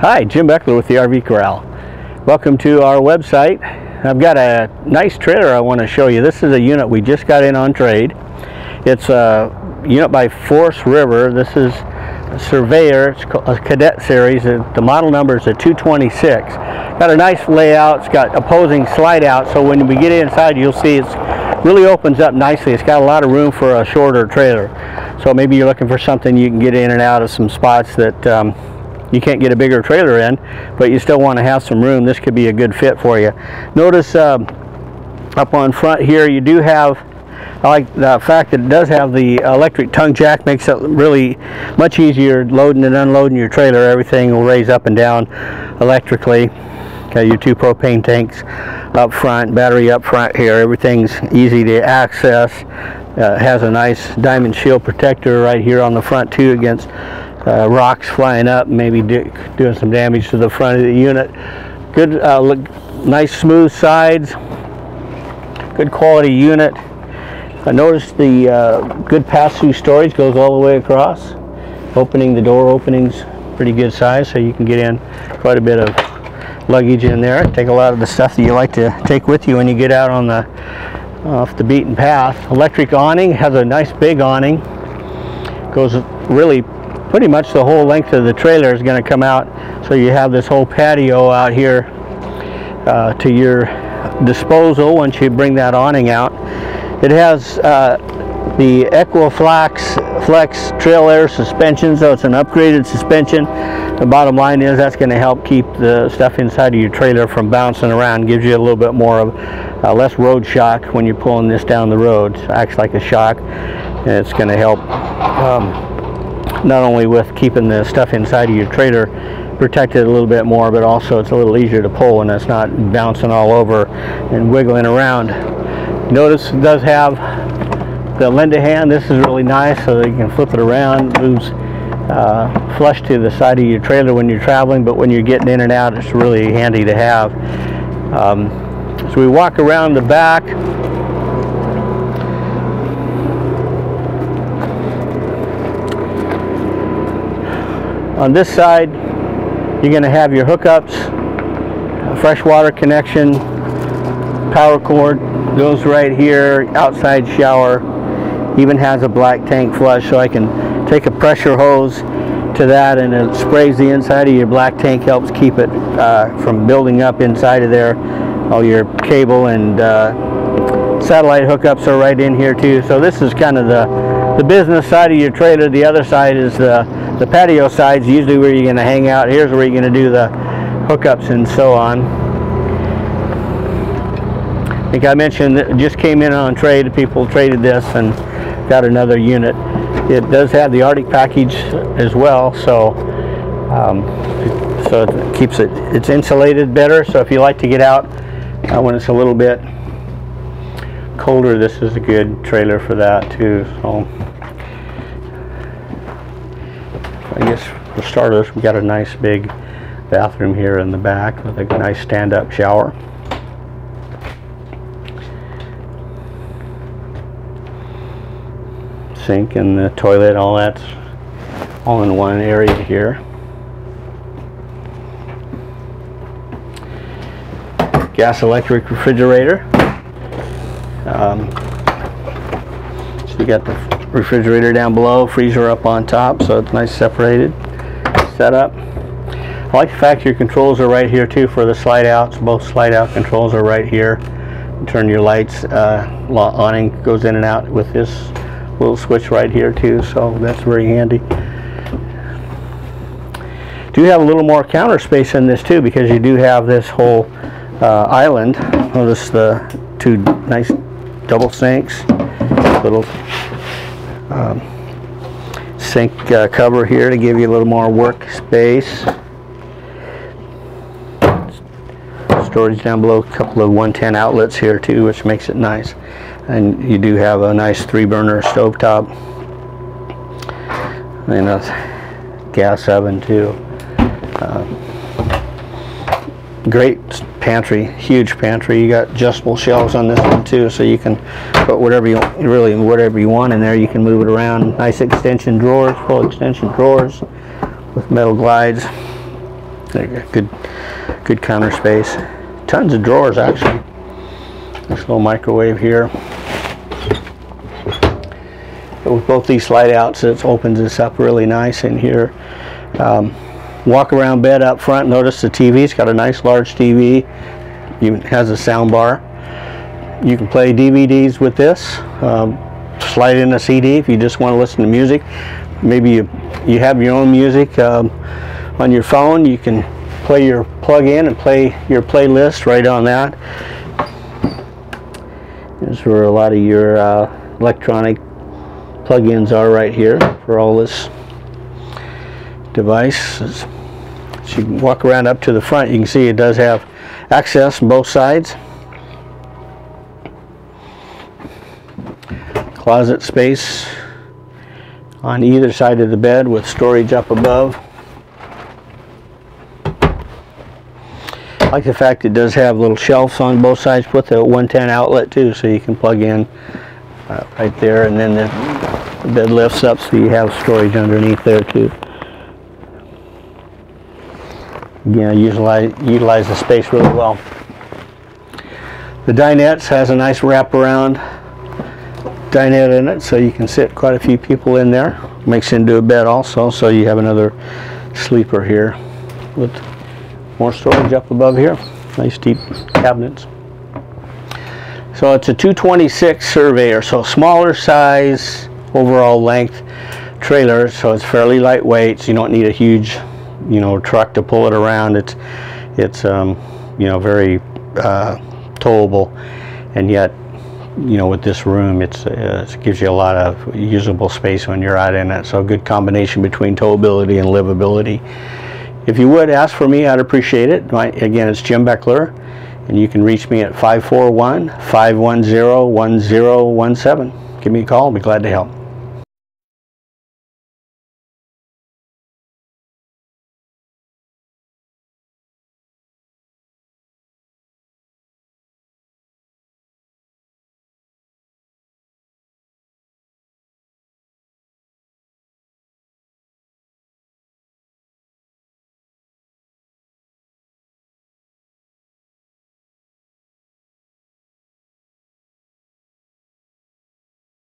Hi, Jim Beckler with the RV Corral. Welcome to our website. I've got a nice trailer I want to show you. This is a unit we just got in on trade. It's a unit by Forest River. This is a Surveyor. It's a cadet series. The model number is a 226. Got a nice layout. It's got opposing slide out. So when we get inside, you'll see it's really opens up nicely. It's got a lot of room for a shorter trailer. So maybe you're looking for something you can get in and out of some spots that um, you can't get a bigger trailer in, but you still want to have some room. This could be a good fit for you. Notice uh, up on front here, you do have I like the fact that it does have the electric tongue jack makes it really much easier loading and unloading your trailer. Everything will raise up and down electrically. Got your two propane tanks up front, battery up front here. Everything's easy to access. Uh, has a nice diamond shield protector right here on the front too against uh, rocks flying up, maybe do, doing some damage to the front of the unit. Good, uh, look, nice smooth sides. Good quality unit. I noticed the uh, good pass-through storage goes all the way across. Opening the door openings pretty good size, so you can get in quite a bit of luggage in there. Take a lot of the stuff that you like to take with you when you get out on the off the beaten path. Electric awning has a nice big awning. Goes really pretty much the whole length of the trailer is going to come out. So you have this whole patio out here uh, to your disposal once you bring that awning out. It has uh, the Equiflex Flex Trail Air suspension, so it's an upgraded suspension. The bottom line is that's going to help keep the stuff inside of your trailer from bouncing around, gives you a little bit more of uh, less road shock when you're pulling this down the road. It acts like a shock, and it's going to help um, not only with keeping the stuff inside of your trailer protected a little bit more, but also it's a little easier to pull and it's not bouncing all over and wiggling around. Notice it does have the Lend-a-Hand. This is really nice so you can flip it around. moves uh, flush to the side of your trailer when you're traveling, but when you're getting in and out, it's really handy to have. Um, so we walk around the back. On this side, you're going to have your hookups, freshwater connection, power cord goes right here, outside shower, even has a black tank flush so I can take a pressure hose to that and it sprays the inside of your black tank, helps keep it uh, from building up inside of there. All your cable and uh, satellite hookups are right in here too. So this is kind of the, the business side of your trailer. The other side is the, the patio sides, usually where you're going to hang out. Here's where you're going to do the hookups and so on. I think I mentioned that just came in on trade. People traded this and got another unit. It does have the Arctic package as well, so um, so it keeps it it's insulated better. So if you like to get out uh, when it's a little bit colder, this is a good trailer for that too. So I guess for starters, we got a nice big bathroom here in the back with a nice stand-up shower. sink and the toilet, all that's all in one area here. Gas electric refrigerator. Um, so you got the refrigerator down below, freezer up on top, so it's nice separated setup. I like the fact your controls are right here too for the slide outs. Both slide out controls are right here. Turn your lights, uh, awning goes in and out with this little switch right here too, so that's very handy. Do have a little more counter space in this too because you do have this whole uh, island. Notice the two nice double sinks, little um, sink uh, cover here to give you a little more work space. Storage down below, a couple of 110 outlets here too, which makes it nice. And you do have a nice three burner stove top and a gas oven too. Uh, great pantry huge pantry you got adjustable shelves on this one too so you can put whatever you really whatever you want in there you can move it around nice extension drawers full extension drawers with metal glides Good, good counter space. Tons of drawers actually. This little microwave here. But with both these slide outs, it opens this up really nice in here. Um, walk around bed up front. Notice the TV. It's got a nice large TV. It has a sound bar. You can play DVDs with this. Um, slide in a CD if you just want to listen to music. Maybe you you have your own music um, on your phone. You can play your plug in and play your playlist right on that. This is where a lot of your uh, electronic plug-ins are right here for all this device. As you walk around up to the front, you can see it does have access on both sides. Closet space on either side of the bed with storage up above. I like the fact it does have little shelves on both sides with a 110 outlet too so you can plug in uh, right there and then the, the bed lifts up so you have storage underneath there too. Again, utilize, utilize the space really well. The dinette has a nice wraparound dinette in it so you can sit quite a few people in there. Makes into a bed also so you have another sleeper here with more storage up above here. Nice deep cabinets. So it's a 226 Surveyor, so smaller size, overall length trailer, so it's fairly lightweight. So you don't need a huge, you know, truck to pull it around. It's, it's, um, you know, very uh, towable, and yet, you know, with this room, it's uh, it gives you a lot of usable space when you're out in it. So good combination between towability and livability. If you would ask for me, I'd appreciate it. My, again, it's Jim Beckler and you can reach me at 541 510 1017. Give me a call, I'll be glad to help.